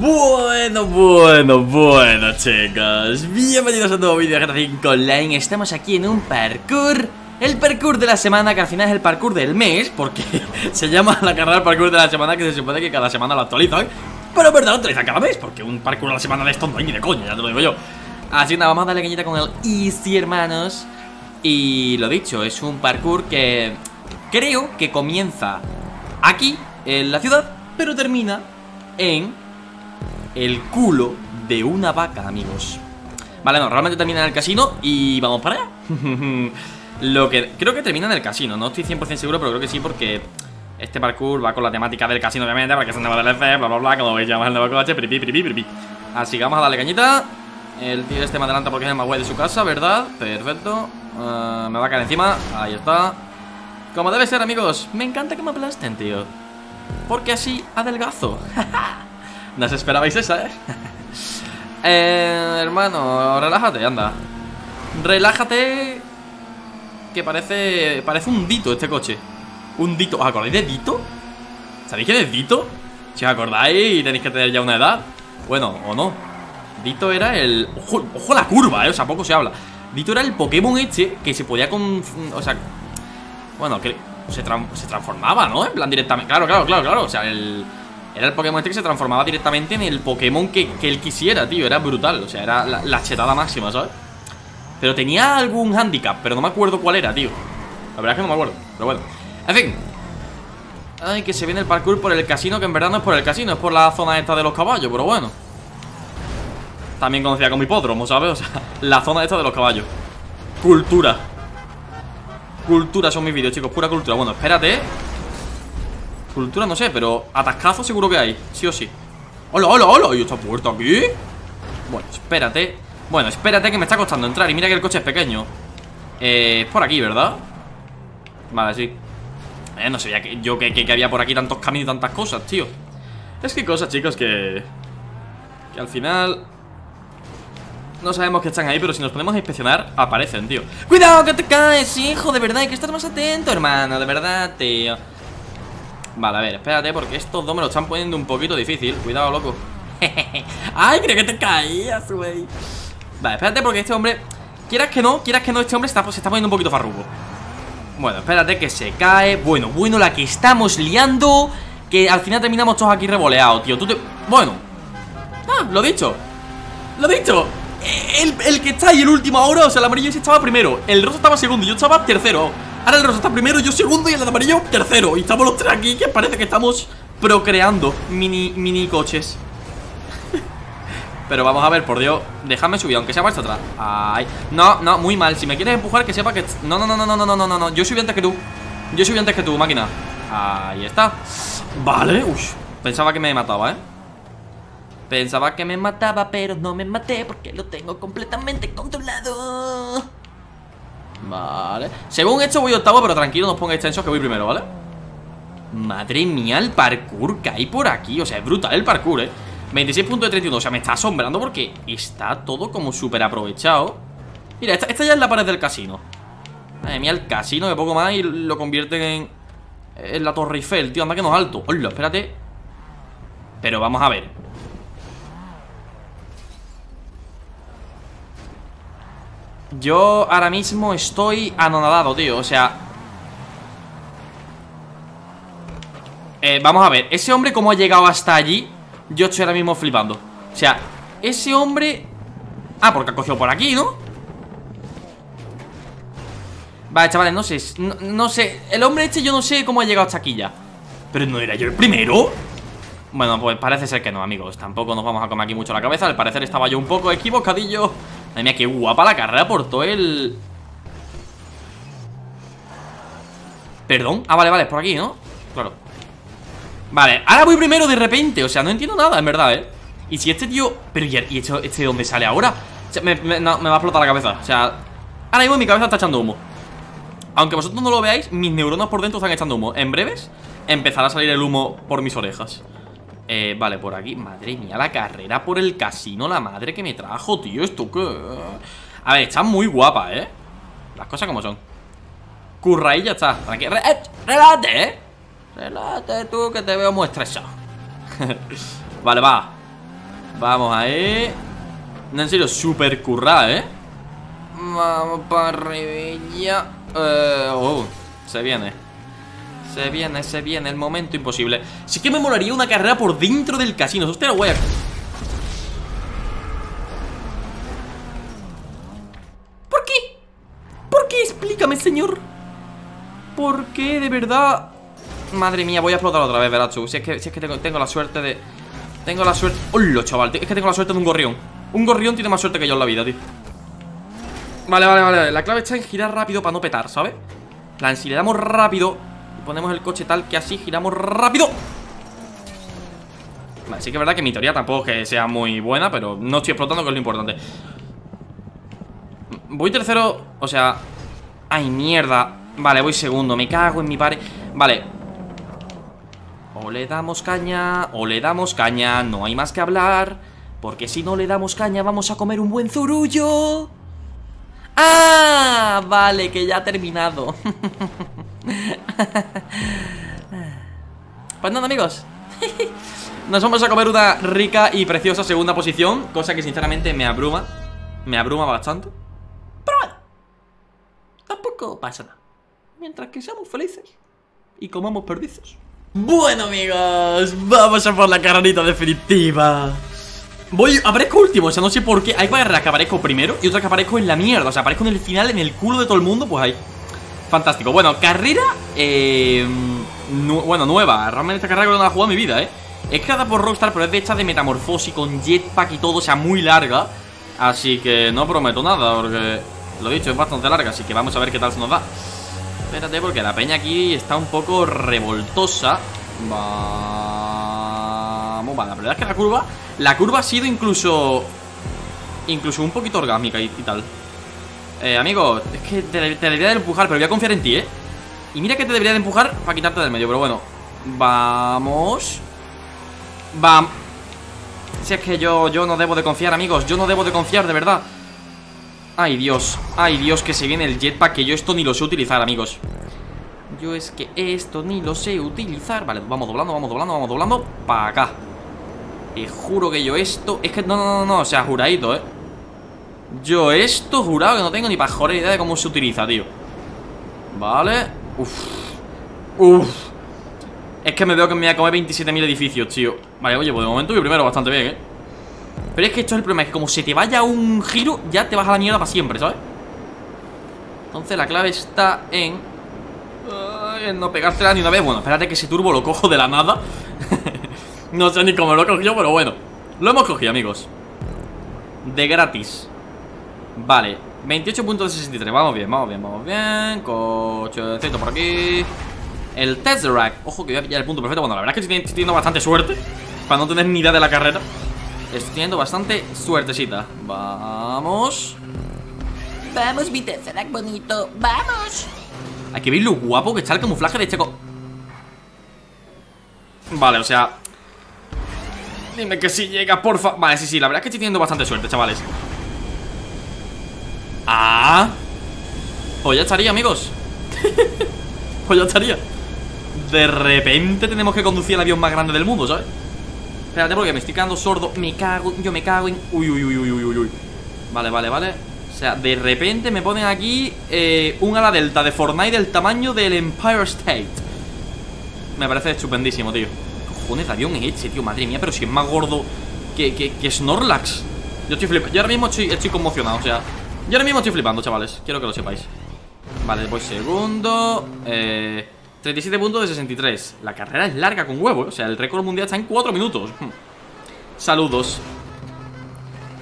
Bueno, bueno, bueno chicos. Bienvenidos a un nuevo vídeo de GTA 5 Online. Estamos aquí en un parkour. El parkour de la semana, que al final es el parkour del mes Porque se llama la carrera parkour de la semana Que se supone que cada semana lo actualizan. Pero en verdad lo actualizan cada mes Porque un parkour a la semana de esto no de coña, ya te lo digo yo. Así que nada, vamos a darle cañita con el Easy, hermanos. Y lo dicho, es un parkour que creo que comienza aquí, en la ciudad Pero termina en el culo de una vaca, amigos. Vale, no, realmente termina en el casino y vamos para allá. Lo que... Creo que termina en el casino, no estoy 100% seguro, pero creo que sí porque... Este parkour va con la temática del casino, obviamente, porque es un nuevo DLC, bla, bla, bla, como veis, llama el nuevo coche, pripi, pripi, pripi. Así que vamos a darle cañita. El tío este me adelanta porque es el más guay de su casa, ¿verdad? Perfecto. Uh, Me va a caer encima, ahí está. Como debe ser, amigos Me encanta que me aplasten, tío. Porque así adelgazo ¿No os esperabais esa, eh? eh hermano, relájate, anda. Relájate Que parece... Parece un Dito este coche. Un Dito, ¿os acordáis de Dito? ¿Sabéis quién es Dito? Si os acordáis tenéis que tener ya una edad. Bueno, o no. Dito era el... Ojo, la curva, eh, o sea, poco se habla. Dito era el Pokémon este que se podía con... O sea... Bueno, que se, se transformaba, ¿no? En plan directamente. Claro, claro, claro, claro. O sea, el... Era el Pokémon este que se transformaba directamente en el Pokémon que, él quisiera, tío. Era brutal, o sea, era la, chetada máxima, ¿sabes? Pero tenía algún handicap, pero no me acuerdo cuál era, tío. La verdad es que no me acuerdo, pero bueno. En fin. Ay, que se viene el parkour por el casino Que en verdad no es por el casino, es por la zona esta de los caballos Pero bueno. También conocida como hipódromo, ¿sabes? O sea, la zona esta de los caballos. Cultura. Cultura son mis vídeos, chicos, pura cultura. Bueno, espérate Cultura no sé, pero atascazo seguro que hay Sí o sí ¡Hola, hola, hola! ¿Y esta puerta aquí? Bueno, espérate Bueno, espérate que me está costando entrar Y mira que el coche es pequeño Eh, es por aquí, ¿verdad? Vale, sí eh, no sabía que, yo que, que, había por aquí tantos caminos y tantas cosas, tío Es que cosas, chicos, que... Que al final... No sabemos que están ahí, pero si nos ponemos a inspeccionar, aparecen, tío ¡Cuidado que te caes, hijo! De verdad, hay que estar más atento, hermano De verdad, tío Vale, a ver, espérate porque estos dos me lo están poniendo un poquito difícil. Cuidado, loco. Ay, creo que te caías, güey. Vale, espérate porque este hombre Quieras que no, quieras que no, este hombre está, se está poniendo un poquito farruco. Bueno, espérate que se cae. Bueno, bueno, la que estamos liando Que al final terminamos todos aquí revoleados, tío. Tú te... Bueno. Ah, lo dicho. Lo dicho el, el que está ahí el último ahora, o sea, el amarillo ese estaba primero El rosa estaba segundo y yo estaba tercero. Ahora el rosa está primero, yo segundo y el amarillo tercero. Y estamos los tres aquí que parece que estamos procreando. Mini, mini coches. Pero vamos a ver, por Dios Déjame subir, aunque sea marcha atrás. Ay, no, no, muy mal. Si me quieres empujar, que sepa que... No, no, no, no, no, no, no, no, no. Yo subí antes que tú. Yo subí antes que tú, máquina. Ahí está. Vale, uy Pensaba que me mataba, ¿eh? Pensaba que me mataba, pero no me maté Porque lo tengo completamente controlado. Vale. Según esto voy octavo, pero tranquilo, no os pongáis tensos que voy primero, ¿vale? Madre mía, el parkour que hay por aquí. O sea, es brutal el parkour, ¿eh? 26 puntos de 31, o sea, me está asombrando porque está todo como súper aprovechado. Mira, esta, ya es la pared del casino. Madre mía, el casino, que poco más y lo convierten en... En la Torre Eiffel, tío, anda que no es alto. Hola, espérate. Pero vamos a ver Yo ahora mismo estoy anonadado, tío O sea... Eh, vamos a ver Ese hombre cómo ha llegado hasta allí Yo estoy ahora mismo flipando. O sea, ese hombre... Ah, porque ha cogido por aquí, ¿no? Vale, chavales, no sé no, sé, el hombre este yo no sé cómo ha llegado hasta aquí ya. Pero ¿no era yo el primero? Bueno, pues parece ser que no, amigos. Tampoco nos vamos a comer aquí mucho la cabeza. Al parecer estaba yo un poco equivocadillo Madre mía, qué guapa la carrera por todo el... ¿Perdón? Ah, vale, vale, es por aquí, ¿no? Claro Vale, ahora voy primero de repente O sea, no entiendo nada, en verdad, ¿eh? Y si este tío... Pero, ¿y este, este de dónde sale ahora? O sea, me, me, va a explotar la cabeza O sea, ahora mismo mi cabeza está echando humo Aunque vosotros no lo veáis Mis neuronas por dentro están echando humo En breves empezará a salir el humo por mis orejas eh, vale, por aquí Madre mía, la carrera por el casino La madre que me trajo, tío, ¿esto qué? A ver, está muy guapa, ¿eh? Las cosas como son Curra y ya está Tranquilo, eh, relájate, ¿eh? Relájate tú que te veo muy estresado Vale, va Vamos ahí No, en serio, súper currada, ¿eh? Vamos para arriba eh, oh, Se viene Se viene, se viene El momento imposible Sí que me molaría una carrera por dentro del casino Hostia, voy a... ¿Por qué? ¿Por qué? Explícame, señor ¿Por qué? De verdad Madre mía, voy a explotar otra vez, ¿verdad, Si es que, si es que tengo, la suerte de... Tengo la suerte... ¡Hola, chaval! Es que tengo la suerte de un gorrión Un gorrión tiene más suerte que yo en la vida, tío Vale, vale, vale La clave está en girar rápido para no petar, ¿sabes? plan, si le damos rápido ponemos el coche tal que así giramos rápido. Vale, sí que es verdad que mi teoría tampoco es que sea muy buena Pero no estoy explotando, que es lo importante. Voy tercero, o sea... ¡Ay, mierda! Vale, voy segundo, me cago en mi padre. Vale. O le damos caña, o le damos caña No hay más que hablar Porque si no le damos caña vamos a comer un buen zurullo ¡Ah! Vale, que ya ha terminado Pues nada, amigos. Nos vamos a comer una rica y preciosa segunda posición Cosa que sinceramente me abruma. Me abruma bastante. Pero bueno Tampoco pasa nada. Mientras que seamos felices y comamos perdices. Bueno amigos, vamos a por la carrerita definitiva. Voy, aparezco último, o sea, no sé por qué. Hay carreras que aparezco primero y otras que aparezco en la mierda. O sea, aparezco en el final, en el culo de todo el mundo, pues ahí Fantástico, bueno, carrera eh, Bueno, nueva. Realmente esta carrera no la he jugado en mi vida, eh Es creada por Rockstar, pero es de hecha de metamorfosis Con jetpack y todo, o sea, muy larga. Así que no prometo nada Porque, lo dicho, es bastante larga Así que vamos a ver qué tal se nos da. Espérate, porque la peña aquí está un poco revoltosa. Vamos, vale, la verdad es que la curva... La curva ha sido incluso... Incluso un poquito orgánica y, tal. Eh, amigo, es que te, debería de empujar, pero voy a confiar en ti, ¿eh? Y mira que te debería de empujar para quitarte del medio, pero bueno. Vamos. Vamos. Si es que yo, yo no debo de confiar, amigos. Yo no debo de confiar, de verdad. Ay, Dios, ay, Dios, que se viene el jetpack Que yo esto ni lo sé utilizar, amigos Yo es que esto ni lo sé utilizar Vale, vamos doblando, vamos doblando, vamos doblando Para acá Te juro que yo esto... Es que no, no, no, no, o sea, juradito, ¿eh? Yo esto jurado que no tengo ni para joder idea de cómo se utiliza, tío. Vale. Uf. Uf. Es que me veo que me voy a comer 27.000 edificios, tío. Vale, oye, pues de momento yo primero bastante bien, ¿eh? Pero es que esto es el problema, es que como se te vaya un giro, ya te vas a la mierda para siempre, ¿sabes? Entonces la clave está en... en no pegártela ni una vez. Bueno, espérate que ese turbo lo cojo de la nada. No sé ni cómo lo he cogido, pero bueno. Lo hemos cogido, amigos. De gratis Vale, 28.63 Vamos bien, vamos bien, vamos bien. Cochecito por aquí. El Tesseract Ojo que voy a pillar el punto perfecto. Bueno, la verdad es que estoy teniendo bastante suerte Para no tener ni idea de la carrera. Estoy teniendo bastante suertecita. Vamos. Vamos, mi bonito. ¡Vamos! Hay que ver lo guapo que está el camuflaje de Checo Vale, o sea Dime que si llega, porfa. Vale, sí, sí, la verdad es que estoy teniendo bastante suerte, chavales Ah. Pues ya estaría, amigos. Pues ya estaría. De repente tenemos que conducir el avión más grande del mundo, ¿sabes? Espérate porque me estoy quedando sordo. Me cago, yo me cago en... Uy, uy, uy, uy, uy, uy. Vale, vale, vale. O sea, de repente me ponen aquí eh, Un ala delta de Fortnite del tamaño del Empire State. Me parece estupendísimo, tío. ¿Qué cojones de avión es este, tío? Madre mía, pero si es más gordo que, que, que Snorlax. Yo estoy flipando. Yo ahora mismo estoy, estoy conmocionado, o sea Yo ahora mismo estoy flipando, chavales. Quiero que lo sepáis. Vale, voy segundo. Eh... 37 puntos de 63 La carrera es larga con huevo, ¿eh? o sea, el récord mundial está en 4 minutos. Saludos.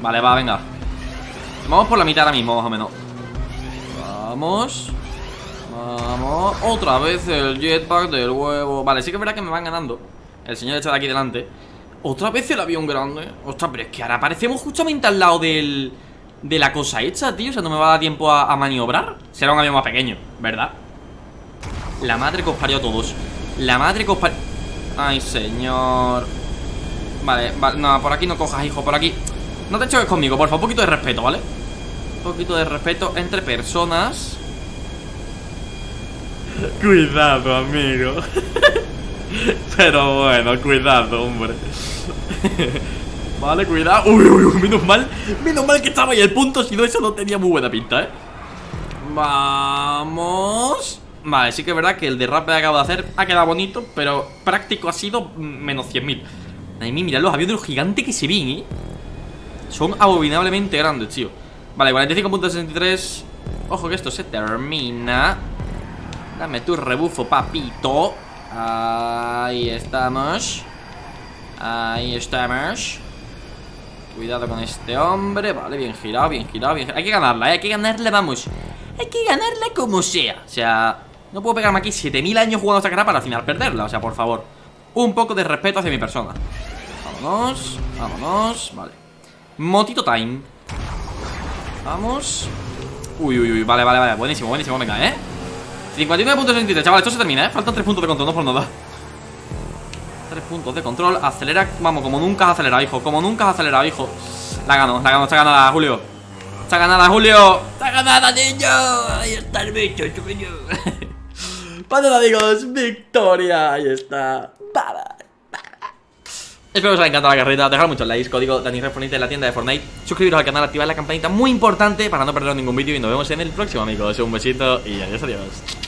Vale, va, venga. Vamos por la mitad ahora mismo, más o menos. Vamos. Vamos. Otra vez el jetpack del huevo. Vale, sí que es verdad que me van ganando. El señor está de aquí delante. Otra vez el avión grande. Ostras, pero es que ahora aparecemos justamente al lado del... De la cosa hecha, tío. O sea, no me va a dar tiempo a, maniobrar. Será un avión más pequeño, ¿verdad? La madre que os parió a todos. La madre que os parió Ay, señor. Vale, vale, no, por aquí no cojas, hijo, por aquí. No te choques conmigo, por favor, un poquito de respeto, ¿vale? Un poquito de respeto entre personas. Cuidado, amigo. Pero bueno, cuidado, hombre Vale, cuidado. Uy, uy, uy, menos mal. Menos mal que estaba ahí el punto Si no, eso no tenía muy buena pinta, ¿eh? Vamos. Vale, sí que es verdad que el derrape que acabo de hacer Ha quedado bonito, pero práctico ha sido Menos 100.000 Ay, mira los aviones gigantes que se ven, ¿eh? Son abominablemente grandes, tío. Vale, 45.63 Ojo que esto se termina. Dame tu rebufo, papito. Ahí estamos. Ahí estamos Cuidado con este hombre. Vale, bien girado, bien girado, bien girado. Hay que ganarla, ¿eh? hay que ganarla, vamos. Hay que ganarla como sea. O sea, no puedo pegarme aquí 7000 años jugando esta cara para al final perderla. O sea, por favor Un poco de respeto hacia mi persona. Vámonos, vámonos, vale. Motito time. Vamos. Uy, uy, uy, vale, vale, vale. Buenísimo, buenísimo, venga, ¿eh? 59.63, chaval, esto se termina, ¿eh? Faltan 3 puntos de control, no por nada. 3 puntos de control. Acelera, vamos, como nunca has acelerado, hijo Como nunca has acelerado, hijo. La gano, la gano, está ganada, Julio. Está ganada, Julio. Está ganada, niño. Ahí está el bicho, chupiño. Bueno, amigos, victoria. Ahí está. Espero que os haya encantado la carrera, dejad muchos likes, código Dani Fortnite en la tienda de Fortnite. Suscribiros al canal, activar la campanita. Muy importante para no perderos ningún vídeo Y nos vemos en el próximo amigos. Un besito y adiós, adiós